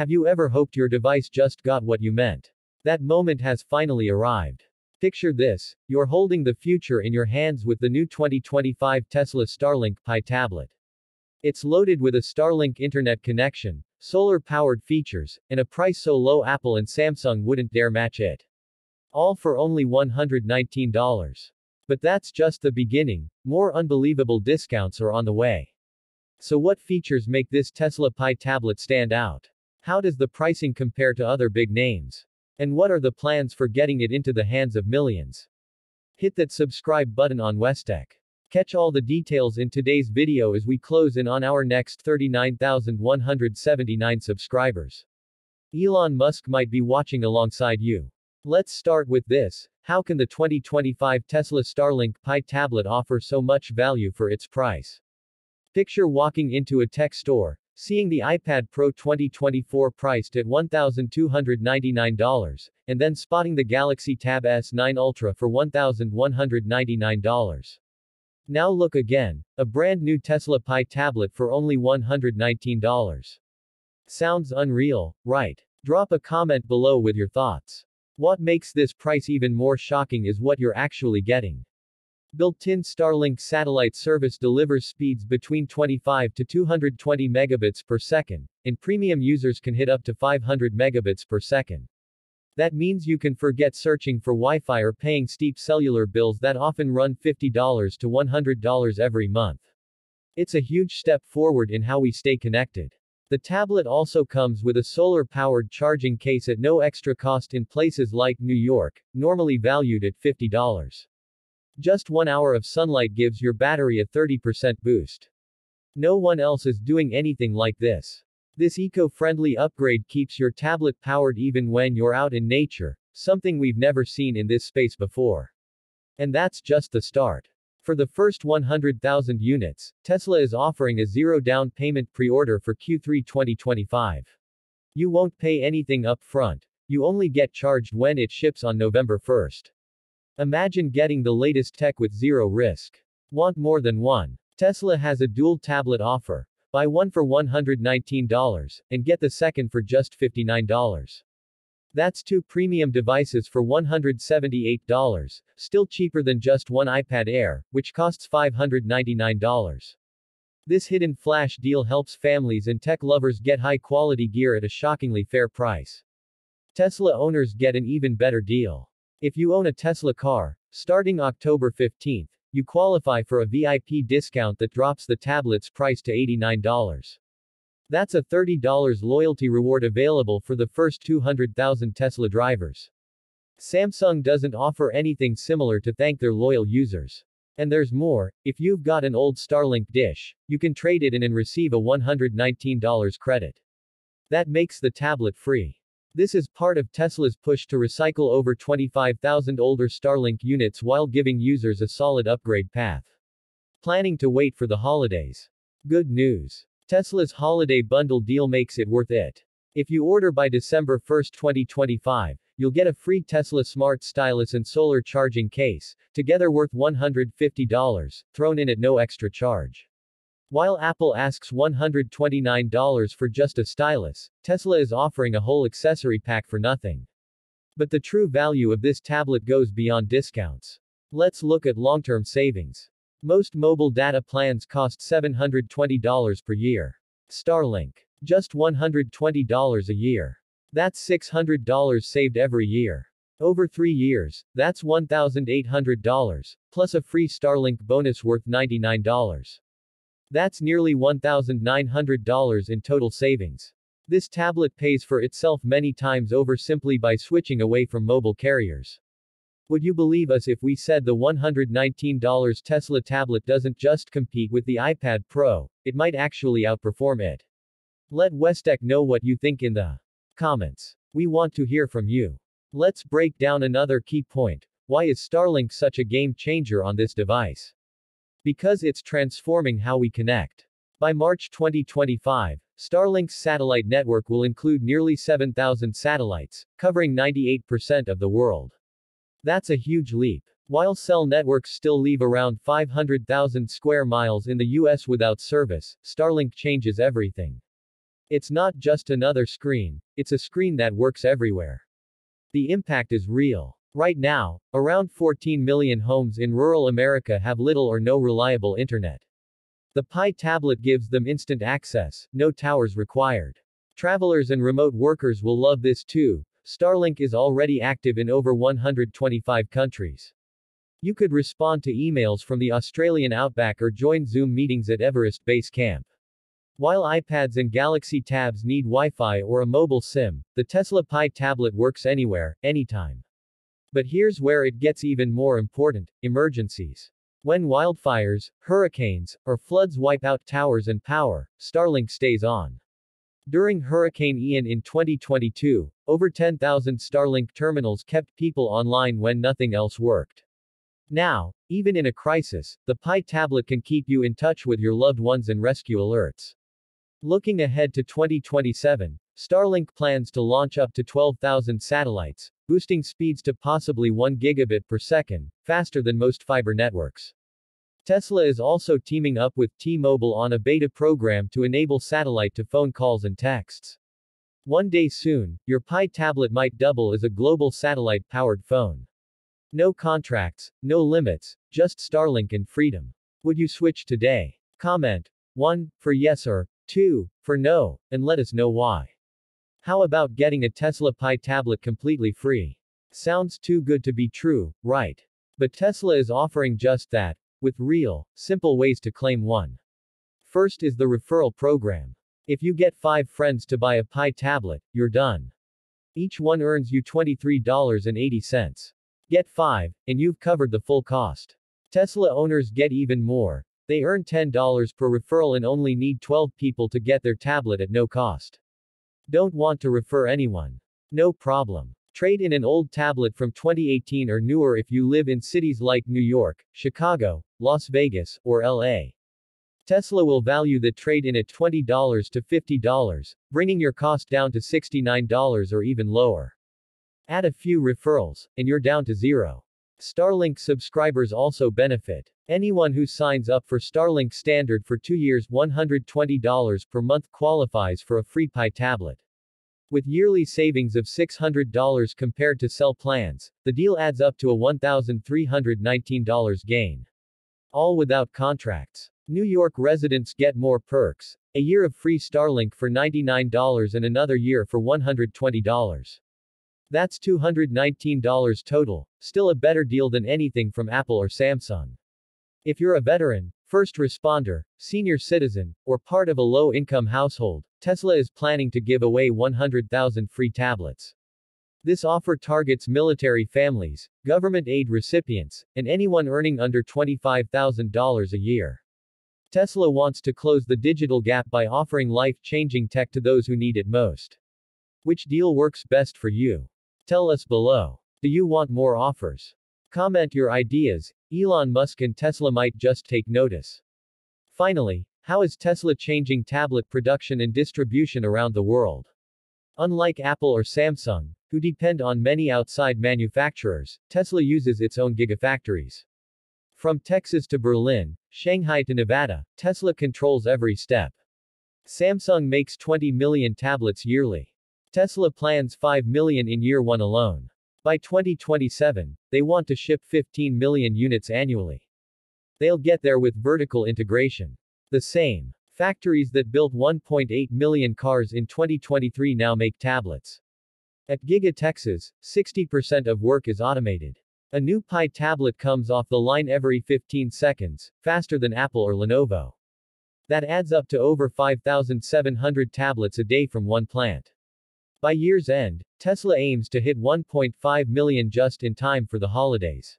Have you ever hoped your device just got what you meant? That moment has finally arrived. Picture this, you're holding the future in your hands with the new 2025 Tesla Starlink Pi tablet. It's loaded with a Starlink internet connection, solar-powered features, and a price so low Apple and Samsung wouldn't dare match it. All for only $119. But that's just the beginning, more unbelievable discounts are on the way. So what features make this Tesla Pi tablet stand out? How does the pricing compare to other big names? And what are the plans for getting it into the hands of millions? Hit that subscribe button on Westech. Catch all the details in today's video as we close in on our next 39,179 subscribers. Elon Musk might be watching alongside you. Let's start with this. How can the 2025 Tesla Starlink Pi tablet offer so much value for its price? Picture walking into a tech store, seeing the iPad Pro 2024 priced at $1,299, and then spotting the Galaxy Tab S9 Ultra for $1,199. Now look again, a brand new Tesla Pi tablet for only $119. Sounds unreal, right? Drop a comment below with your thoughts. What makes this price even more shocking is what you're actually getting. Built-in Starlink satellite service delivers speeds between 25 to 220 megabits per second, and premium users can hit up to 500 megabits per second. That means you can forget searching for Wi-Fi or paying steep cellular bills that often run $50 to $100 every month. It's a huge step forward in how we stay connected. The tablet also comes with a solar-powered charging case at no extra cost in places like New York, normally valued at $50. Just one hour of sunlight gives your battery a 30% boost. No one else is doing anything like this. This eco-friendly upgrade keeps your tablet powered even when you're out in nature, something we've never seen in this space before. And that's just the start. For the first 100,000 units, Tesla is offering a zero down payment pre-order for Q3 2025. You won't pay anything up front, you only get charged when it ships on November 1st. Imagine getting the latest tech with zero risk. Want more than one? Tesla has a dual tablet offer. Buy one for $119, and get the second for just $59. That's two premium devices for $178, still cheaper than just one iPad Air, which costs $599. This hidden flash deal helps families and tech lovers get high quality gear at a shockingly fair price. Tesla owners get an even better deal. If you own a Tesla car, starting October 15, you qualify for a VIP discount that drops the tablet's price to $89. That's a $30 loyalty reward available for the first 200,000 Tesla drivers. Samsung doesn't offer anything similar to thank their loyal users. And there's more, if you've got an old Starlink dish, you can trade it in and receive a $119 credit. That makes the tablet free. This is part of Tesla's push to recycle over 25,000 older Starlink units while giving users a solid upgrade path. Planning to wait for the holidays. Good news. Tesla's holiday bundle deal makes it worth it. If you order by December 1, 2025, you'll get a free Tesla Smart Stylus and solar charging case, together worth $150, thrown in at no extra charge. While Apple asks $129 for just a stylus, Tesla is offering a whole accessory pack for nothing. But the true value of this tablet goes beyond discounts. Let's look at long-term savings. Most mobile data plans cost $720 per year. Starlink. Just $120 a year. That's $600 saved every year. Over three years, that's $1,800, plus a free Starlink bonus worth $99. That's nearly $1,900 in total savings. This tablet pays for itself many times over simply by switching away from mobile carriers. Would you believe us if we said the $119 Tesla tablet doesn't just compete with the iPad Pro, it might actually outperform it? Let Westech know what you think in the comments. We want to hear from you. Let's break down another key point. Why is Starlink such a game changer on this device? Because it's transforming how we connect. By March 2025, Starlink's satellite network will include nearly 7,000 satellites, covering 98% of the world. That's a huge leap. While cell networks still leave around 500,000 square miles in the US without service, Starlink changes everything. It's not just another screen, it's a screen that works everywhere. The impact is real. Right now, around 14 million homes in rural America have little or no reliable internet. The Pi tablet gives them instant access, no towers required. Travelers and remote workers will love this too. Starlink is already active in over 125 countries. You could respond to emails from the Australian outback or join Zoom meetings at Everest Base Camp. While iPads and Galaxy Tabs need Wi-Fi or a mobile SIM, the Tesla Pi tablet works anywhere, anytime. But here's where it gets even more important, emergencies. When wildfires, hurricanes, or floods wipe out towers and power, Starlink stays on. During Hurricane Ian in 2022, over 10,000 Starlink terminals kept people online when nothing else worked. Now, even in a crisis, the Pi tablet can keep you in touch with your loved ones and rescue alerts. Looking ahead to 2027, Starlink plans to launch up to 12,000 satellites, boosting speeds to possibly 1 gigabit per second, faster than most fiber networks. Tesla is also teaming up with T-Mobile on a beta program to enable satellite to phone calls and texts. One day soon, your Pi tablet might double as a global satellite-powered phone. No contracts, no limits, just Starlink and freedom. Would you switch today? Comment 1 for yes or 2. For no, and let us know why. How about getting a Tesla Pi tablet completely free? Sounds too good to be true, right? But Tesla is offering just that, with real, simple ways to claim one. First is the referral program. If you get 5 friends to buy a Pi tablet, you're done. Each one earns you $23.80. Get 5, and you've covered the full cost. Tesla owners get even more, they earn $10 per referral and only need 12 people to get their tablet at no cost. Don't want to refer anyone? No problem. Trade in an old tablet from 2018 or newer if you live in cities like New York, Chicago, Las Vegas, or LA. Tesla will value the trade in at $20 to $50, bringing your cost down to $69 or even lower. Add a few referrals, and you're down to zero. Starlink subscribers also benefit. Anyone who signs up for Starlink Standard for two years $120 per month qualifies for a free Pi tablet. With yearly savings of $600 compared to cell plans, the deal adds up to a $1,319 gain. All without contracts. New York residents get more perks. A year of free Starlink for $99 and another year for $120. That's $219 total, still a better deal than anything from Apple or Samsung. If you're a veteran, first responder, senior citizen, or part of a low-income household, Tesla is planning to give away 100,000 free tablets. This offer targets military families, government aid recipients, and anyone earning under $25,000 a year. Tesla wants to close the digital gap by offering life-changing tech to those who need it most. Which deal works best for you? Tell us below. Do you want more offers? Comment your ideas, Elon Musk and Tesla might just take notice. Finally, how is Tesla changing tablet production and distribution around the world? Unlike Apple or Samsung, who depend on many outside manufacturers, Tesla uses its own gigafactories. From Texas to Berlin, Shanghai to Nevada, Tesla controls every step. Samsung makes 20 million tablets yearly. Tesla plans 5 million in year 1 alone. By 2027, they want to ship 15 million units annually. They'll get there with vertical integration. The same factories that built 1.8 million cars in 2023 now make tablets. At Giga Texas, 60% of work is automated. A new Pi tablet comes off the line every 15 seconds, faster than Apple or Lenovo. That adds up to over 5,700 tablets a day from one plant. By year's end, Tesla aims to hit 1.5 million just in time for the holidays.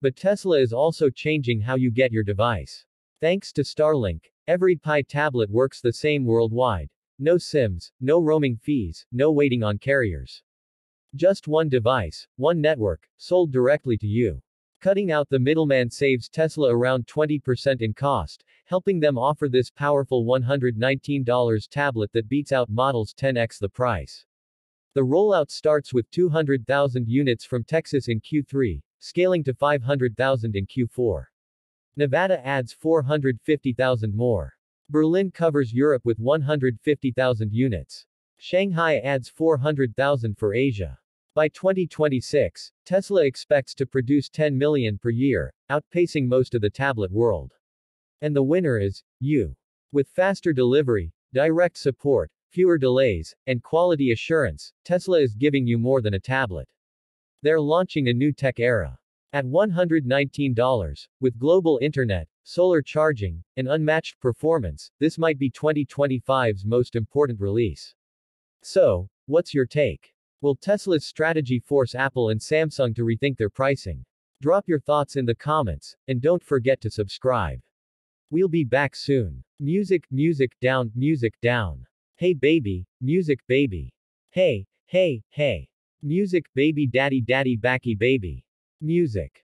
But Tesla is also changing how you get your device. Thanks to Starlink, every Pi tablet works the same worldwide. No SIMs, no roaming fees, no waiting on carriers. Just one device, one network, sold directly to you. Cutting out the middleman saves Tesla around 20% in cost, helping them offer this powerful $119 tablet that beats out models 10x the price. The rollout starts with 200,000 units from Texas in Q3, scaling to 500,000 in Q4. Nevada adds 450,000 more. Berlin covers Europe with 150,000 units. Shanghai adds 400,000 for Asia. By 2026, Tesla expects to produce 10 million per year, outpacing most of the tablet world. And the winner is, you. With faster delivery, direct support, fewer delays, and quality assurance, Tesla is giving you more than a tablet. They're launching a new tech era. At $119, with global internet, solar charging, and unmatched performance, this might be 2025's most important release. So, what's your take? Will Tesla's strategy force Apple and Samsung to rethink their pricing? Drop your thoughts in the comments, and don't forget to subscribe. We'll be back soon. Music, music, down, music, down. Hey baby, music baby. Hey, hey, hey. Music baby daddy daddy backy baby. Music.